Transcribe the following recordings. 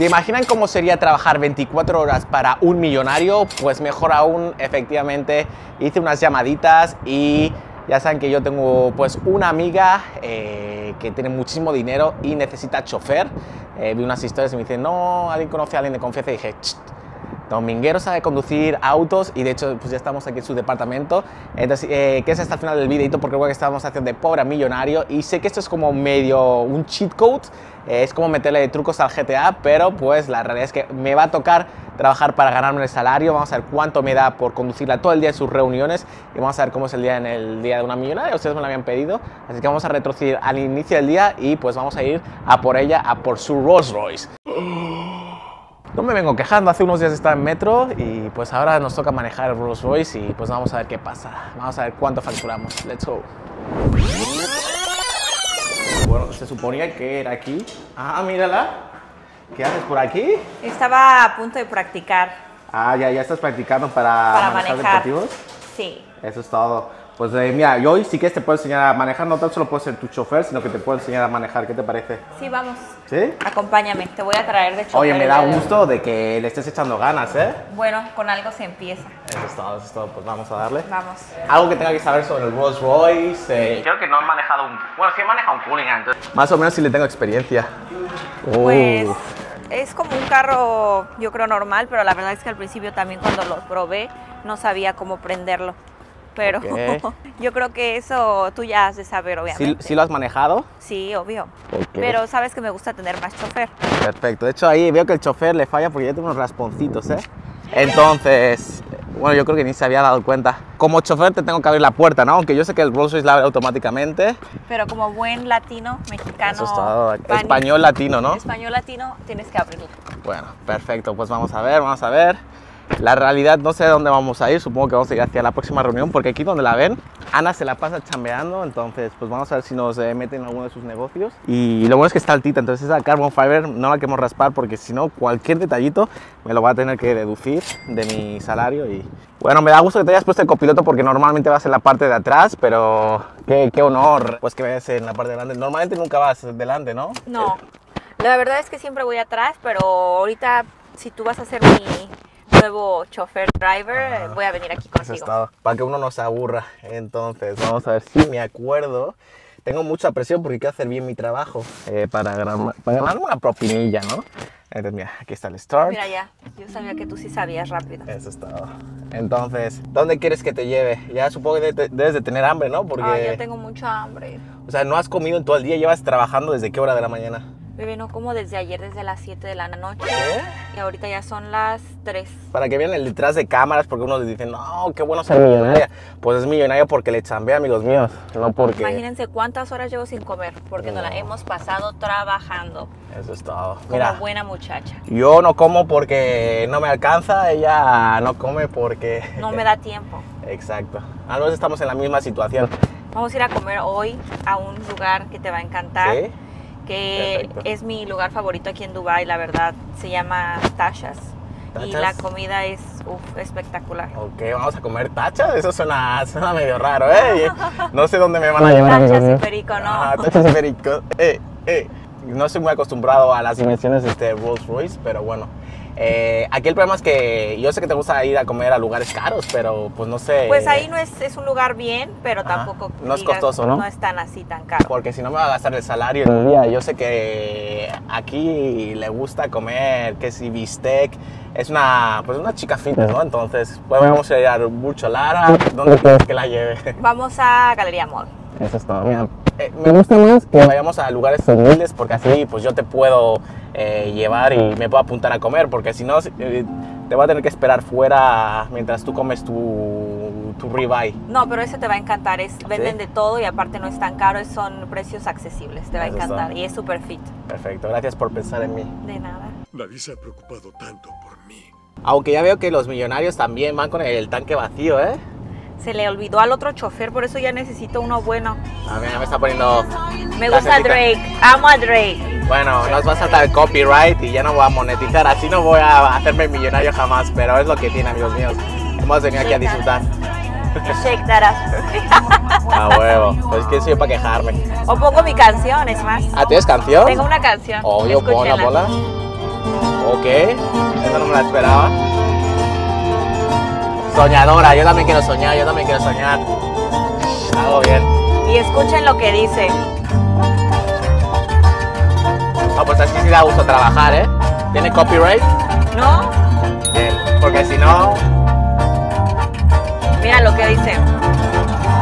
¿Se imaginan cómo sería trabajar 24 horas para un millonario? Pues mejor aún, efectivamente, hice unas llamaditas y ya saben que yo tengo pues una amiga eh, que tiene muchísimo dinero y necesita chofer. Eh, vi unas historias y me dice, no, alguien conoce a alguien de confianza y dije, "Cht, Dominguero sabe conducir autos y de hecho pues ya estamos aquí en su departamento. Entonces, eh, que es hasta el final del videito porque luego que estábamos haciendo de pobre a millonario. Y sé que esto es como medio un cheat code, eh, es como meterle trucos al GTA, pero pues la realidad es que me va a tocar trabajar para ganarme el salario, vamos a ver cuánto me da por conducirla todo el día en sus reuniones y vamos a ver cómo es el día en el día de una millonaria, ustedes me lo habían pedido, así que vamos a retroceder al inicio del día y pues vamos a ir a por ella, a por su Rolls Royce. No me vengo quejando, hace unos días estaba en metro y pues ahora nos toca manejar el Rolls Royce y pues vamos a ver qué pasa. Vamos a ver cuánto facturamos. Let's go. Bueno, se suponía que era aquí. Ah, mírala. ¿Qué haces por aquí? Estaba a punto de practicar Ah, ya, ya estás practicando para, para manejar, manejar. deportivos. Sí. Eso es todo. Pues eh, mira, yo hoy sí que te puedo enseñar a manejar, no tan solo puedo ser tu chofer, sino que te puedo enseñar a manejar. ¿Qué te parece? Sí, vamos. ¿Sí? Acompáñame, te voy a traer de chofer Oye, me da gusto de que le estés echando ganas, ¿eh? Bueno, con algo se empieza. Eso es todo, eso es todo. Pues vamos a darle. Vamos. Algo que tenga que saber sobre el Rolls Royce. eh, Creo que no he manejado un. Bueno, sí he manejado un Cullinan, entonces. Más o menos sí le tengo experiencia. Pues Uh, es como un carro, yo creo normal, pero la verdad es que al principio también cuando lo probé no sabía cómo prenderlo. Pero Ok. yo creo que eso tú ya has de saber, ¿sí, obviamente. sí lo has manejado? Sí, obvio. Ok. Pero sabes que me gusta tener más chofer. Perfecto. De hecho, ahí veo que el chofer le falla porque ya tiene unos rasponcitos, ¿eh? Entonces, bueno, yo creo que ni se había dado cuenta. Como chofer te tengo que abrir la puerta, ¿no? Aunque yo sé que el Rolls Royce la abre automáticamente. Pero como buen latino, mexicano, Eso es todo. Español latino, ¿no? Español latino, tienes que abrirlo. Bueno, perfecto. Pues vamos a ver, vamos a ver. La realidad no sé a dónde vamos a ir, supongo que vamos a ir hacia la próxima reunión, porque aquí donde la ven, Ana se la pasa chambeando, entonces pues vamos a ver si nos eh, meten en alguno de sus negocios. Y lo bueno es que está altita, entonces esa carbon fiber no la queremos raspar porque si no cualquier detallito me lo va a tener que deducir de mi salario y... Bueno, me da gusto que te hayas puesto el copiloto porque normalmente vas en la parte de atrás, pero qué, qué honor pues que vayas en la parte de delante. Normalmente nunca vas delante, ¿no? No, la verdad es que siempre voy atrás, pero ahorita si tú vas a ser mi nuevo chofer driver, voy a venir aquí Eso contigo. todo, para que uno no se aburra. Entonces, vamos a ver si me acuerdo. Tengo mucha presión porque quiero hacer bien mi trabajo eh, para, ganar, para ganarme una propinilla, ¿no? Entonces, mira, aquí está el start. Mira ya, yo sabía que tú sí sabías rápido. Eso es todo. Entonces, ¿dónde quieres que te lleve? Ya supongo que de- debes de tener hambre, ¿no? Porque, Ay, ya tengo mucha hambre. o sea, no has comido en todo el día, llevas trabajando desde qué hora de la mañana. Bebé, no como desde ayer, desde las 7 de la noche. ¿Qué? Y ahorita ya son las 3. Para que vean el detrás de cámaras, porque unos dicen, no, qué bueno ser millonaria. Pues es millonaria porque le chambea, amigos míos, no porque... Imagínense cuántas horas llevo sin comer, porque nos la hemos pasado trabajando Eso es todo. como Mira, buena muchacha. yo no como porque no me alcanza, ella no come porque... No me da tiempo. Exacto. A veces estamos en la misma situación. Vamos a ir a comer hoy a un lugar que te va a encantar. ¿Sí? Que Perfecto. es mi lugar favorito aquí en Dubai, la verdad. Se llama Tashas. Y ¿Tachas? la comida es uf, espectacular. Ok, vamos a comer tacha. Eso suena, suena medio raro, ¿eh? No sé dónde me van a llevar. amigos Tachas y perico, ¿no? Ah, tachas y perico. Eh, eh. No estoy muy acostumbrado a las dimensiones de este Rolls Royce, pero bueno. Eh, aquí el problema es que yo sé que te gusta ir a comer a lugares caros, pero pues no sé. Pues ahí no es, es un lugar bien, pero Ajá. tampoco No es costoso, ¿no? No es tan así, tan caro. Porque si no me va a gastar el salario en el día. Yo sé que aquí le gusta comer, que si bistec. Es una, pues una chica fitness, ¿no? Entonces, pues vamos a ir a Burcho Lara. ¿Dónde quieres que la lleve? Vamos a Galería Mall. Eso es todo. Mira, eh, me gusta más que vayamos a lugares humildes porque así pues yo te puedo eh, llevar y me puedo apuntar a comer porque si no eh, te voy a tener que esperar fuera mientras tú comes tu, tu ribeye. No, pero ese te va a encantar. Es, venden ¿Sí? de todo y aparte no es tan caro, son precios accesibles. Te va a Eso está. encantar. Y es súper fit. Perfecto, gracias por pensar en mí. De nada. Nadie se ha preocupado tanto por mí. Aunque ya veo que los millonarios también van con el tanque vacío, ¿eh? Se le olvidó al otro chofer, por eso ya necesito uno bueno. A mí me está poniendo... Me gusta. Drake. Amo a Drake. Bueno, nos va a saltar el copyright y ya no voy a monetizar. Así no voy a hacerme millonario jamás, pero es lo que tiene, amigos míos. Hemos venido aquí a disfrutar. Shake that ass. A huevo. Pues que soy para quejarme. O pongo mi canción, es más. ¿Ah, tienes canción? Tengo una canción. Obvio, ponla, Escúchenla. ponla. Ok, eso no me la esperaba. Soñadora, yo también quiero soñar, yo también quiero soñar. Hago bien. Y escuchen lo que dice. Ah, pues así sí da gusto trabajar, ¿eh? ¿Tiene copyright? ¿No? Bien, porque si no... Mira lo que dice.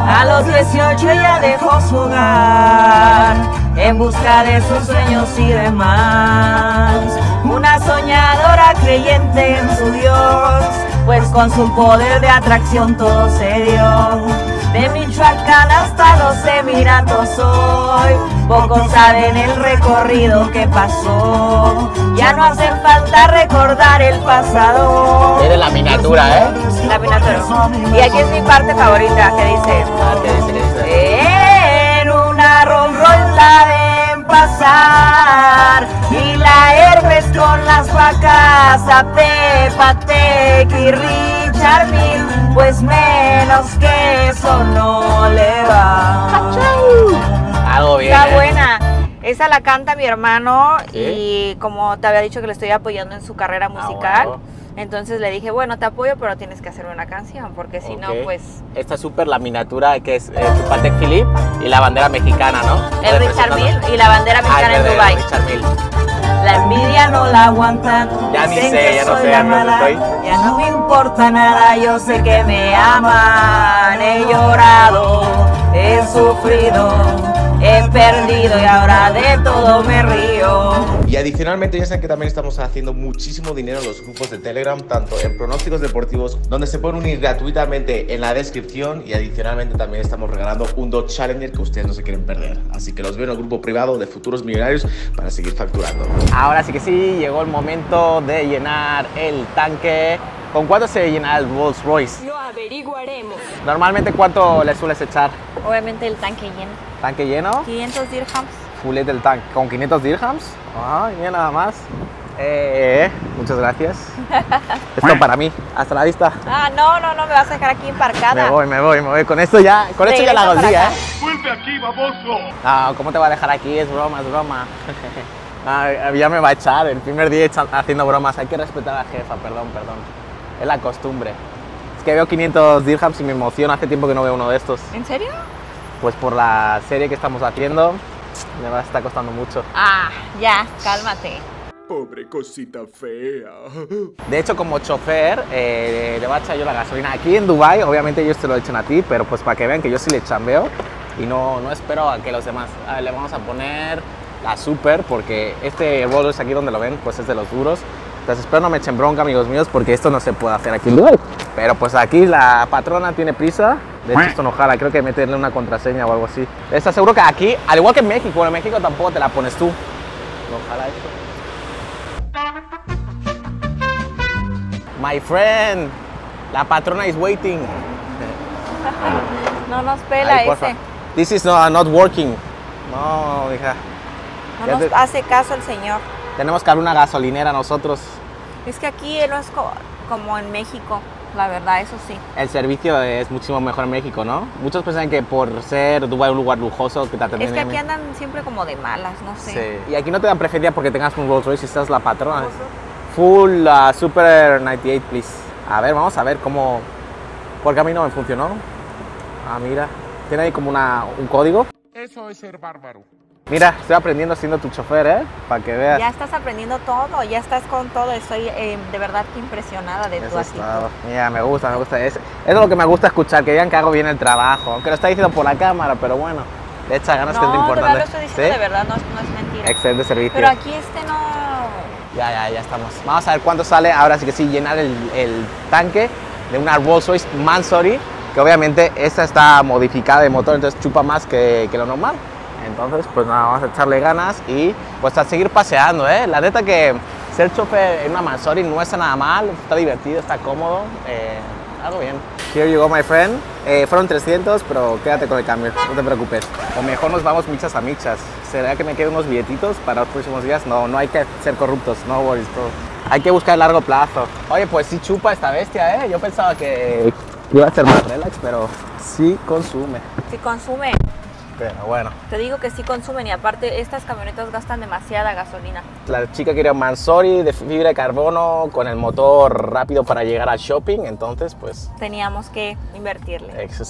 A los 18 ella dejó su hogar en busca de sus sueños y demás. Una soñadora creyente en su Dios, pues con su poder de atracción todo se dio. De Michoacán hasta los Emiratos hoy, pocos saben el recorrido que pasó. Ya no hace falta recordar el pasado. Eres la miniatura, ¿eh? La miniatura. Y aquí es mi parte favorita que dice. Ah, ¿qué dice, qué dice? En una Rolls la ven pasar y la Hermes con las vacas a Tepatec y Richard pues menos que eso no le va. Algo bien. Está ¿eh? buena. Esa la canta mi hermano ¿Sí? y como te había dicho que le estoy apoyando en su carrera musical, bueno. entonces le dije, bueno, te apoyo, pero tienes que hacerme una canción, porque si no, pues... Esta es súper la miniatura que es eh, tu Patek Philippe y la bandera mexicana, ¿no? El Richard Mille y la bandera Ah, mexicana en el de Dubai. Richard. La envidia no la aguantan. Ya ni sé, ya no sé, ya no estoy. Ya no me importa nada, yo sé que me aman. He llorado, he sufrido, he perdido y ahora de todo me río. Y adicionalmente ya saben que también estamos haciendo muchísimo dinero en los grupos de Telegram, tanto en pronósticos deportivos, donde se pueden unir gratuitamente en la descripción y adicionalmente también estamos regalando un Dodge Challenger que ustedes no se quieren perder. Así que los veo en el grupo privado de futuros millonarios para seguir facturando. Ahora sí que sí, llegó el momento de llenar el tanque. ¿Con cuánto se llena el Rolls Royce? Lo averiguaremos. Normalmente, ¿cuánto le sueles echar? Obviamente el tanque lleno. ¿Tanque lleno? 500 dirhams. Fulete el tanque. ¿Con 500 dirhams? Ay, mira nada más. Eh, muchas gracias. Esto para mí. Hasta la vista. Ah, no, no, no, me vas a dejar aquí embarcada. Me voy, me voy, me voy. Con esto ya, con esto ya la hago el Regresa día, para ¿eh? ¡Vuelve aquí, baboso! No, ¿cómo te va a dejar aquí? Es broma, es broma. Ah, ya me va a echar el primer día haciendo bromas. Hay que respetar a la jefa, perdón, perdón. Es la costumbre. Es que veo 500 dirhams y me emociona. Hace tiempo que no veo uno de estos. ¿En serio? Pues por la serie que estamos haciendo, me va a estar costando mucho. Ah, ya, cálmate. Pobre cosita fea. De hecho, como chofer, eh, le va a echar yo la gasolina. Aquí en Dubai, obviamente ellos te lo echan a ti, pero pues para que vean que yo sí le chambeo y no, no espero a que los demás. A ver, le vamos a poner la super, porque este Rolls aquí donde lo ven, pues es de los duros. Entonces espero no me echen bronca, amigos míos, porque esto no se puede hacer aquí en Dubai. Pero pues aquí la patrona tiene prisa. De hecho, esto no jala, creo que meterle una contraseña o algo así. Les aseguro que aquí, al igual que en México, en México tampoco te la pones tú. No jala esto. My friend, la patrona is waiting. No nos pela Ay, ese. This is not, not working. No, hija. No Ya nos te- hace caso el señor. Tenemos que abrir una gasolinera nosotros. Es que aquí no es co- como en México, la verdad, eso sí. El servicio es muchísimo mejor en México, ¿no? Muchos piensan que por ser Dubai un lugar lujoso que te atienden Es que aquí andan siempre como de malas, no sé. Sí. Y aquí no te dan preferencia porque tengas un Rolls Royce y estás la patrona. Full uh, Super 98, please. A ver, vamos a ver cómo... Porque a mí no me funcionó. Ah, mira. Tiene ahí como una, un código. Eso es ser bárbaro. Mira, estoy aprendiendo siendo tu chofer, ¿eh? Para que veas. Ya estás aprendiendo todo, ya estás con todo. Estoy eh, de verdad que impresionada de tu Eso es actitud. todo. Mira, me gusta, me gusta. Es, eso es lo que me gusta escuchar, que digan que hago bien el trabajo. Aunque lo está diciendo por la cámara, pero bueno, le echa ganas que es lo No, importante. verdad lo estoy diciendo de verdad, no, es- no es mentira. Excelente servicio. Pero aquí este no. Ya, ya, ya estamos. Vamos a ver cuánto sale. Ahora sí que sí, llenar el, el tanque de una Rolls Royce Mansory, que obviamente esta está modificada de motor, entonces chupa más que, que lo normal. Entonces, pues nada, vamos a echarle ganas y pues a seguir paseando, ¿eh? La neta que ser chofer en una Mansory no está nada mal, está divertido, está cómodo, eh, algo bien. Here you go, my friend. Eh, fueron 300, pero quédate con el cambio, no te preocupes. O mejor nos vamos michas a michas. ¿Será que me queden unos billetitos para los próximos días? No, no hay que ser corruptos, no worries, bro. Hay que buscar largo plazo. Oye, pues sí chupa esta bestia, ¿eh? Yo pensaba que iba a ser más relax, pero sí consume. Si consume. Pero bueno, Te digo que sí consumen y aparte estas camionetas gastan demasiada gasolina. la chica quería un Mansori de fibra de carbono con el motor rápido para llegar al shopping, entonces pues Teníamos que invertirle. eso.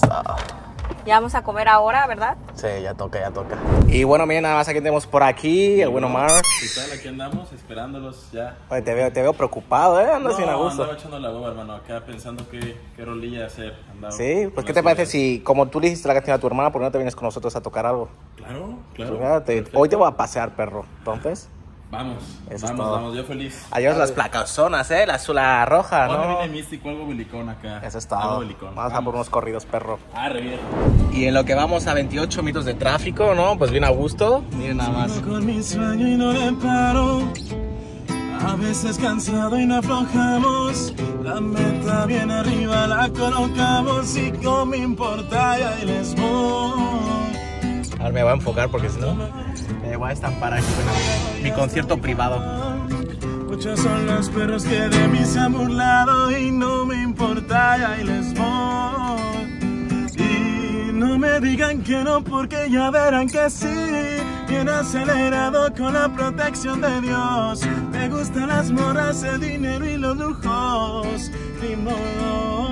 Ya vamos a comer ahora, ¿verdad? Sí, ya toca, ya toca. Y bueno, miren, nada más aquí tenemos por aquí el buen Omar. ¿Qué tal? Aquí andamos esperándolos ya. Oye, te veo, te veo preocupado, ¿eh? Andas bien a gusto. andaba echando la hueva, hermano. Acá pensando qué, qué rolilla hacer. Andaba Sí, pues ¿qué te parece si, como tú le dijiste la canción a tu hermana, ¿por qué no te vienes con nosotros a tocar algo? Claro, Pues, claro. mira, te- perfecto. hoy te voy a pasear, perro. Entonces, Vamos, Eso es vamos, todo. vamos. Yo feliz. adiós las placazonas, ¿eh? La azul, la roja, Ahora ¿no? viene místico, algo belicón acá. Eso es Algo belicón. Vamos a por unos corridos, perro. Ah, re bien. Y en lo que vamos a 28 minutos de tráfico, ¿no? Pues bien a gusto. Miren nada más. con mi sueño y no le paro. A veces cansado y no aflojamos. La meta bien arriba la colocamos y no me importa y ahí les voy. Ahora me voy a enfocar porque si no me voy a estampar aquí con mi concierto privado. Muchos son los perros que de mí se han burlado y no me importa y ahí les voy. Y no me digan que no porque ya verán que sí. Bien acelerado con la protección de Dios. Me gustan las morras, el dinero y los lujos. Ni modo.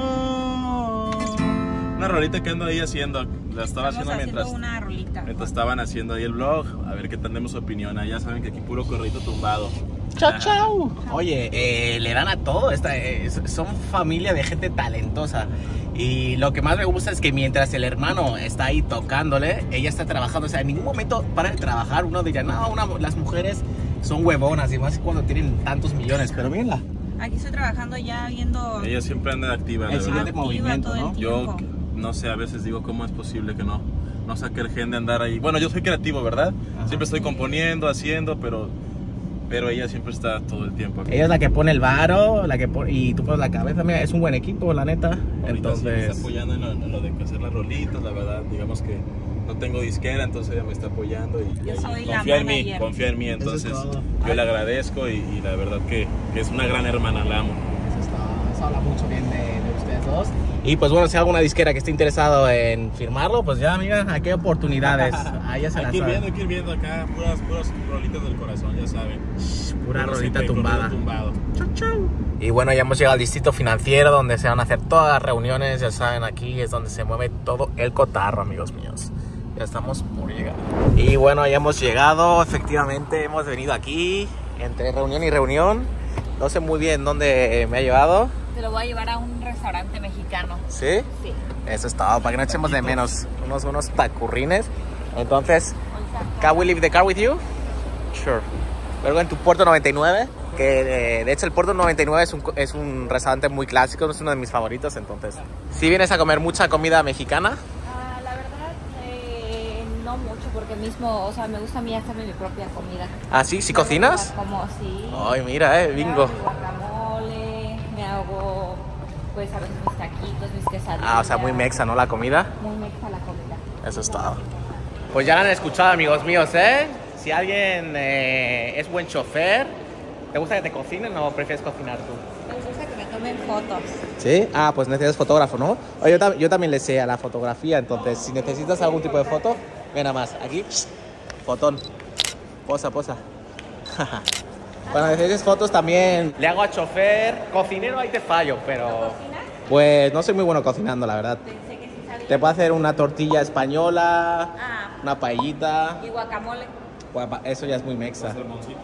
Una rolita que ando ahí haciendo. La estaba haciendo mientras, una mientras estaban haciendo ahí el vlog. A ver qué tenemos opinión. Ah, Ya saben que aquí puro corrito tumbado. Chao, chao. Oye, eh, le dan a todo. Esta, eh, son familia de gente talentosa. Y lo que más me gusta es que mientras el hermano está ahí tocándole, ella está trabajando. O sea, en ningún momento para de trabajar. Uno diría, no, una- las mujeres son huevonas y más cuando tienen tantos millones. Pero mírenla. Aquí estoy trabajando ya viendo Ella siempre anda activa, El siguiente movimiento, ¿no? Yo no sé, a veces digo cómo es posible que no, no saque el gen de andar ahí. Bueno, yo soy creativo, ¿verdad? Siempre estoy componiendo, haciendo, pero, pero ella siempre está todo el tiempo. aquí. Ella es la que pone el varo, la que pone, y tú pones la cabeza. Mira, es un buen equipo, la neta. Ahorita sí me Entonces, está apoyando en lo, en lo de hacer las rolitas, la verdad. Digamos que no tengo disquera, entonces ella me está apoyando y, Yo y soy la confía en mí, confía en mí. es Entonces yo le agradezco y, y la verdad que, que es una gran hermana, la amo. Eso, es todo. Eso habla mucho bien de, de ustedes dos. Y pues bueno, si hay alguna disquera que esté interesado en firmarlo, pues ya, mira, aquí hay oportunidades. Ahí ya se Hay la que ir saben. viendo, hay que ir viendo acá, puras, puras rolitas del corazón, ya saben. Pura Puro rolita tumbada. corrido tumbado. Y bueno, ya hemos llegado al distrito financiero donde se van a hacer todas las reuniones. Ya saben, aquí es donde se mueve todo el cotarro, amigos míos. Ya estamos por llegar. Y bueno, ya hemos llegado. Efectivamente, hemos venido aquí entre reunión y reunión. No sé muy bien dónde me ha llevado. Te lo voy a llevar a un restaurante mexicano. ¿Sí? Sí. Eso es todo, para que no echemos de menos unos, unos tacurrines. Entonces, ¿can we leave the car with you? Sure. Luego en tu Puerto 99, que eh, de hecho el Puerto 99 es un, es un restaurante muy clásico, es uno de mis favoritos, entonces. Si vienes a comer mucha comida mexicana, Ah, la verdad, eh, no mucho, porque mismo, o sea, me gusta a mí hacerme mi propia comida. ¿ah sí? ¿Sí cocinas? Como sí. Ay, mira, eh, bingo. Pues a veces mis taquitos, mis quesadillas. Ah, o sea, muy mexa, ¿no? La comida. Muy mexa la comida. Eso es todo. Pues ya lo han escuchado, amigos míos, ¿eh? Si alguien eh, es buen chofer, ¿te gusta que te cocinen o prefieres cocinar tú? Me gusta que me tomen fotos. ¿Sí? Ah, pues necesitas fotógrafo, ¿no? Oye, yo, tam- yo también le sé a la fotografía, entonces si necesitas algún tipo de foto, ven nada más. Aquí, fotón. Posa, posa. Cuando necesites fotos también le hago a chofer. Cocinero ahí te fallo, pero... Pues no soy muy bueno cocinando, la verdad. Pensé que sí sabía. Te puedo hacer una tortilla española, Ah, una paellita. y guacamole, Guapa, Eso ya es muy mexa.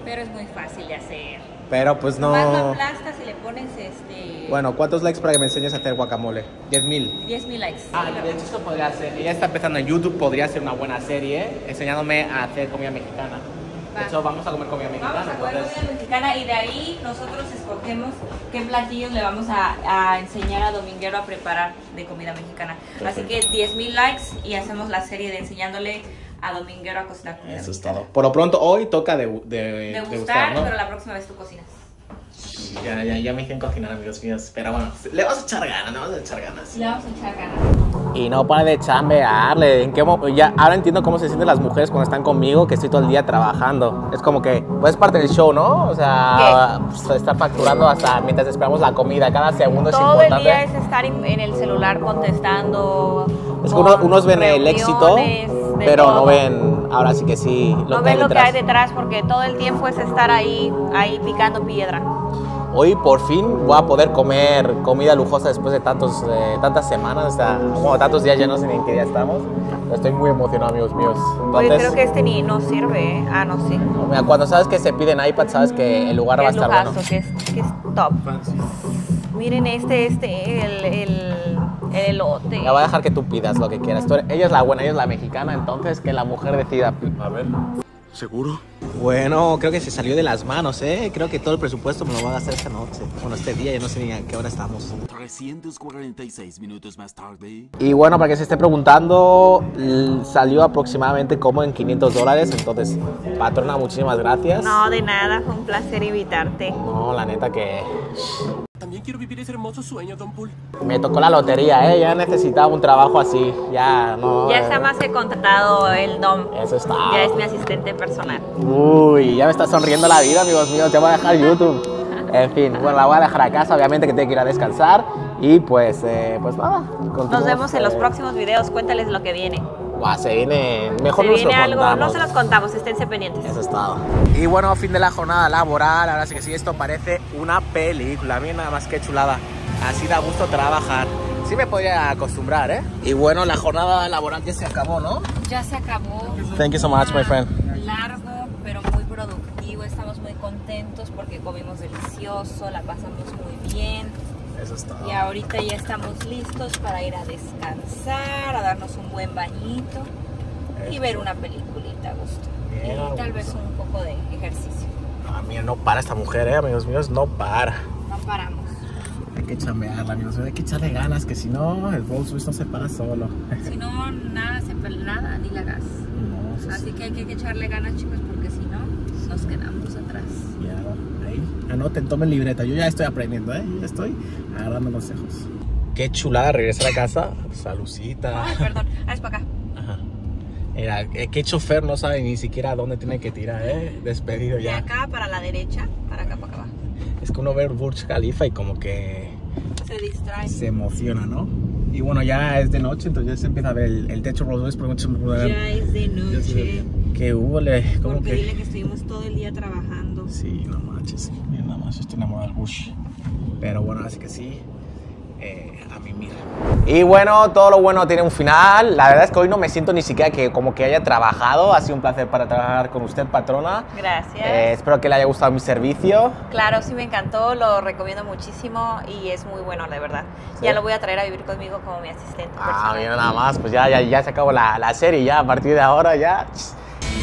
pero es muy fácil de hacer. Pero pues Más lo no... aplastas y le pones este... Bueno, ¿cuántos likes para que me enseñes a hacer guacamole? 10 mil. 10 mil likes. Ah, de hecho esto podría ser, ella está empezando en YouTube, podría ser una buena serie enseñándome a hacer comida mexicana. De Va. hecho, vamos a comer comida mexicana. Vamos a comer entonces- comida mexicana y de ahí nosotros escogemos qué platillos le vamos a, a enseñar a Dominguero a preparar de comida mexicana. Así que 10 mil likes y hacemos la serie de enseñándole a Dominguero a cocinar comida Eso es mexicana. todo. Por lo pronto, hoy toca de, de, De degustar, gustar, ¿no? pero la próxima vez tú cocinas. Ya, ya, ya me dicen cocinar, amigos míos. Pero bueno, le vamos a echar ganas, le vamos a echar ganas. Le vamos a echar ganas. Y no para de chambearle. ¿En qué ya, ahora entiendo cómo se sienten las mujeres cuando están conmigo, que estoy todo el día trabajando. Es como que, pues es parte del show, ¿no? O sea, pues, estar facturando hasta mientras esperamos la comida. Cada segundo es Todo el importante. día es estar en el celular contestando. Es que uno- unos ven el éxito pero no todo. ven, ahora sí que sí, lo No que hay ven lo que detrás. hay detrás porque todo el tiempo es estar ahí, ahí picando piedra. Hoy por fin voy a poder comer comida lujosa después de tantos, eh, tantas semanas, o sea, bueno, tantos días, ya no sé ni en qué día estamos. Estoy muy emocionado, amigos míos. Oye, Entonces, creo que este ni no sirve, ¿eh? Ah, no, sí. mira, cuando sabes que se piden iPad, sabes que el lugar va a es estar lujazo, bueno. que es, que es top. Miren este, este, el, el, el elote. Ya voy a dejar que tú pidas lo que quieras. Tú eres- ella es la buena, ella es la mexicana, entonces que la mujer decida. A ver. ¿Seguro? Bueno, creo que se salió de las manos, ¿eh? Creo que todo el presupuesto me lo va a gastar esta noche. Bueno, este día, ya no sé ni a qué hora estamos. 346 minutos más tarde. Y bueno, para que se esté preguntando, salió aproximadamente como en 500 dólares. Entonces, patrona, muchísimas gracias. No, de nada, fue un placer invitarte. No, la neta que También quiero vivir ese hermoso sueño, Don Pool. me tocó la lotería, ¿eh? Ya necesitaba un trabajo así. Ya, no. Ya eh, está más que contratado el Dom. Eso está. Ya es mi asistente personal. Uy, ya me está sonriendo la vida, amigos míos. Ya voy a dejar YouTube. En fin, bueno, la voy a dejar a casa. Obviamente que tengo que ir a descansar. Y pues, eh, pues nada. Nos vemos en los próximos videos. Cuéntales lo que viene. Guau, se viene. Mejor Se no viene lo algo, no contamos. se los contamos, esténse pendientes. Eso es todo. Y bueno, fin de la jornada laboral. Ahora sí que sí, esto parece una película. Miren nada más que chulada. Así da gusto trabajar. Sí me podría acostumbrar, ¿eh? Y bueno, la jornada laboral ya se acabó, ¿no? Ya se acabó. Thank you so much, my friend. Largo, pero muy productivo. Estamos muy contentos porque comimos delicioso, la pasamos muy bien. Eso es todo. Y ahorita ya estamos listos para ir a descansar, a darnos un buen bañito y ver una peliculita a gusto. Bien, y tal vez un poco de ejercicio. Ah, mira, no para esta mujer, ¿eh? Amigos míos, no para. No paramos. Hay que chambearla, amigos míos. Hay que echarle ganas, que si no, el Rolls Royce no se para solo. Si no, nada se nada ni la gas. No, Así que hay que echarle ganas, chicos, porque si no, nos quedamos atrás. Ya. Anoten, tomen libreta. Yo ya estoy aprendiendo, ¿eh? Yo ya estoy agarrando consejos. Qué chulada regresar a casa. Salucita. Ay, perdón. Ah, es para acá. Ajá. Mira, eh, qué chofer no sabe ni siquiera a dónde tiene que tirar, ¿eh? Despedido De ya. acá para la derecha, para acá para acá. Es que uno ve el Burj Khalifa y como que Se distrae. se emociona, ¿no? Y bueno, ya es de noche, entonces ya se empieza a ver el, el techo preguntan, Ya es de noche. ¿Qué hubo? Le, como Porque que... dile que estuvimos todo el día trabajando. Sí, no manches. Mira, nada más estoy enamorado del Bush. Pero bueno, así que sí. eh, a mí mira. Y bueno, todo lo bueno tiene un final. La verdad es que hoy no me siento ni siquiera que como que haya trabajado. Ha sido un placer para trabajar con usted, patrona. Gracias. Eh, espero que le haya gustado mi servicio. Claro, sí me encantó, lo recomiendo muchísimo y es muy bueno, de verdad. ¿Sí? Ya lo voy a traer a vivir conmigo como mi asistente. Ah, mira nada más. Pues ya, ya, ya se acabó la, la serie. Ya a partir de ahora ya...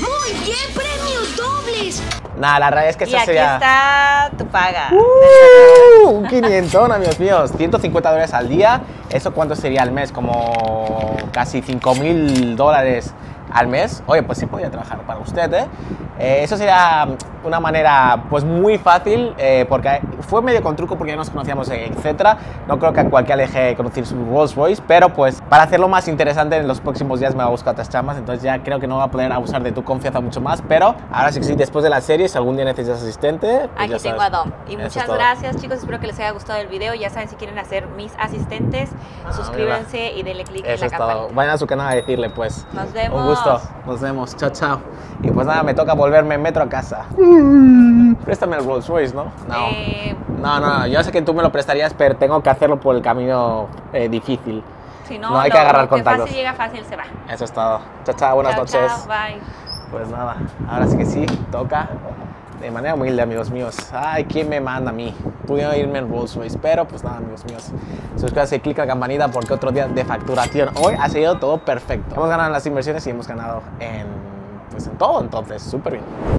¡Muy bien! ¡Premios dobles! Nada, la realidad es que Y esta aquí sería... está tu paga. ¡Uh! un 500, amigos míos. 150 dólares al día. ¿Eso cuánto sería al mes? Como casi 5 mil dólares al mes. Oye, pues sí podría trabajar para usted, ¿eh? Eh, eso sería una manera pues muy fácil eh, porque fue medio con truco porque ya nos conocíamos etcétera no creo que a cualquiera le deje conocer su Rolls Royce pero pues para hacerlo más interesante en los próximos días me va a buscar otras chamas entonces ya creo que no va a poder abusar de tu confianza mucho más pero ahora sí que sí después de la serie si algún día necesitas asistente pues Aquí tengo sabes. a Dom. Y muchas gracias, chicos. Espero que les haya gustado el video. Ya saben, si quieren hacer mis asistentes, Ah, suscríbanse y denle click en la todo. campanita. Vayan a su canal a decirle, pues. Nos vemos. Un gusto. Nos vemos. Chao, chao. Y pues nada, me toca volverme en metro a casa. Préstame el Rolls Royce, ¿no? No. Eh, No, no, yo sé que tú me lo prestarías, pero tengo que hacerlo por el camino eh, difícil. si no, No, hay lo- que agarrar contactos. fácil llega, fácil se va. Eso es todo. Chao, chao. Buenas Chao, noches. chao, bye. Pues nada, ahora sí que sí, toca. De manera humilde, amigos míos. Ay, ¿quién me manda a mí? Pudiera irme en Rolls Royce, pero pues nada, amigos míos. Suscríbanse y clic a la campanita porque otro día de facturación. Hoy ha sido todo perfecto. Hemos ganado en las inversiones y hemos ganado en, pues, en todo, entonces, súper bien.